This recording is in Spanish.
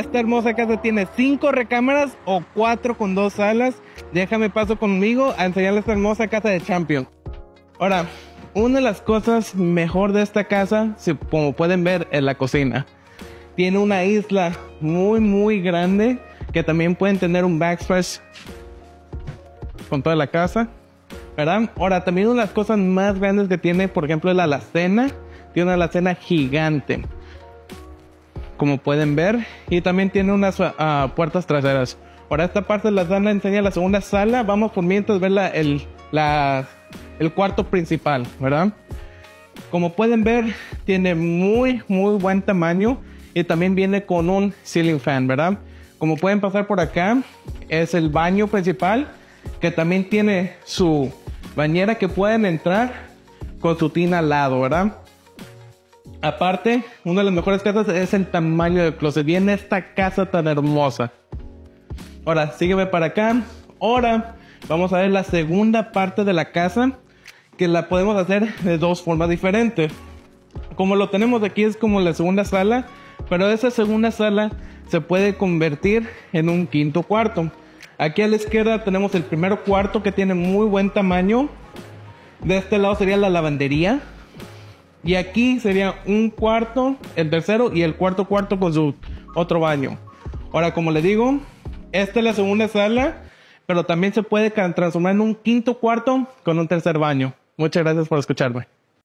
Esta hermosa casa tiene cinco recámaras o cuatro con dos salas. Déjame paso conmigo a enseñarles esta hermosa casa de Champion. Ahora, una de las cosas mejor de esta casa, como pueden ver, es la cocina. Tiene una isla muy, muy grande que también pueden tener un backsplash con toda la casa. ¿Verdad? Ahora, también una de las cosas más grandes que tiene, por ejemplo, es la alacena. Tiene una alacena gigante. Como pueden ver. Y también tiene unas ah, puertas traseras. Ahora, esta parte de la sala enseña la segunda sala. Vamos por mientras ver la, el, el cuarto principal, ¿verdad? Como pueden ver, tiene muy, muy buen tamaño. Y también viene con un ceiling fan, ¿verdad? Como pueden pasar por acá, es el baño principal que también tiene su bañera que pueden entrar con su tina al lado, ¿verdad? Aparte, una de las mejores casas es el tamaño del closet. Viene esta casa tan hermosa. Ahora, sígueme para acá. Ahora vamos a ver la segunda parte de la casa que la podemos hacer de dos formas diferentes. Como lo tenemos aquí es como la segunda sala, pero esa segunda sala se puede convertir en un quinto cuarto. Aquí a la izquierda tenemos el primer cuarto que tiene muy buen tamaño. De este lado sería la lavandería. Y aquí sería un cuarto, el tercero y el cuarto cuarto con su otro baño. Ahora, como le digo, esta es la segunda sala, pero también se puede transformar en un quinto cuarto con un tercer baño. Muchas gracias por escucharme.